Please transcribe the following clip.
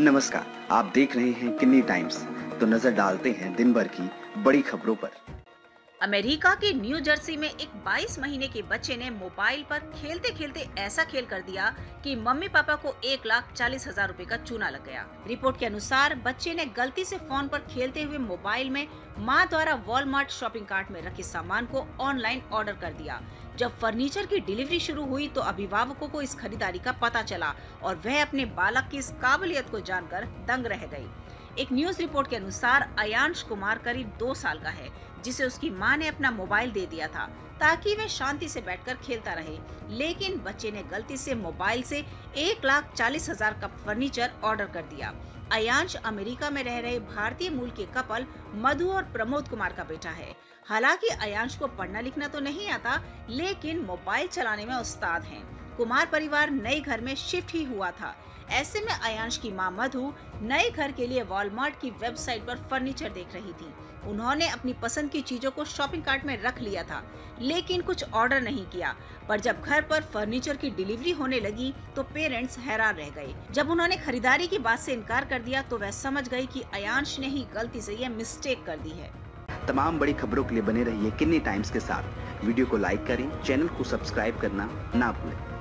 नमस्कार। आप देख रहे हैं किन्नी टाइम्स। तो नज़र डालते हैं दिन भर की बड़ी खबरों पर। अमेरिका के न्यू जर्सी में एक 22 महीने के बच्चे ने मोबाइल पर खेलते खेलते ऐसा खेल कर दिया कि मम्मी पापा को एक लाख चालीस हज़ार रूपए का चूना लग गया। रिपोर्ट के अनुसार, बच्चे ने गलती से फ़ोन पर खेलते हुए मोबाइल में माँ द्वारा वॉलमार्ट शॉपिंग कार्ट में रखे सामान को ऑनलाइन ऑर्डर कर दिया। जब फर्नीचर की डिलीवरी शुरू हुई तो अभिभावकों को इस खरीदारी का पता चला और वह अपने बालक की इस काबिलियत को जानकर दंग रह गई एक न्यूज़ रिपोर्ट के अनुसार अयांश कुमार करीब दो साल का है, जिसे उसकी माँ ने अपना मोबाइल दे दिया था, ताकि वह शांति से बैठकर खेलता रहे। लेकिन बच्चे ने गलती से मोबाइल से एक लाख चालीस हज़ार का फर्नीचर ऑर्डर कर दिया। अयांश अमेरिका में रह रहे भारतीय मूल के कपल मधु और प्रमोद कुमार का बेटा है। हालाँकि अयांश को पढ़ना लिखना तो नहीं आता, लेकिन मोबाइल चलाने में उस्ताद हैं। कुमार परिवार नए घर में शिफ्ट ही हुआ था। ऐसे में अयांश की माँ मधु नए घर के लिए वॉलमार्ट की वेबसाइट पर फर्नीचर देख रही थी। उन्होंने अपनी पसंद की चीज़ों को शॉपिंग कार्ट में रख लिया था, लेकिन कुछ ऑर्डर नहीं किया। पर जब घर पर फर्नीचर की डिलीवरी होने लगी तो पेरेंट्स हैरान रह गए। जब उन्होंने खरीदारी की बात से इनकार कर दिया तो वह समझ गई कि अयांश ने ही गलती से यह मिस्टेक कर दी है। तमाम बड़ी खबरों के लिए बने रहिए किन्नी टाइम्स के साथ। वीडियो को लाइक करें, चैनल को सब्सक्राइब करना ना भूलें।